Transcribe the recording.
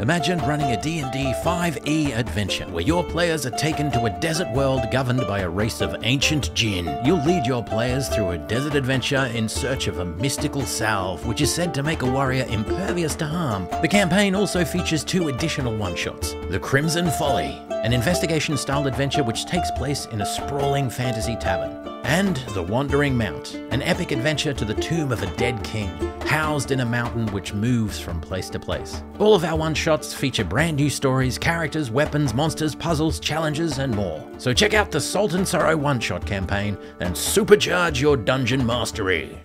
Imagine running a D&D 5e adventure where your players are taken to a desert world governed by a race of ancient jinn. You'll lead your players through a desert adventure in search of a mystical salve which is said to make a warrior impervious to harm. The campaign also features two additional one-shots. The Crimson Folly, an investigation-style adventure which takes place in a sprawling fantasy tavern. And The Wandering Mount, an epic adventure to the tomb of a dead king, housed in a mountain which moves from place to place. All of our one-shots feature brand new stories, characters, weapons, monsters, puzzles, challenges, and more. So check out the Salt and Sorrow one-shot campaign and supercharge your dungeon mastery.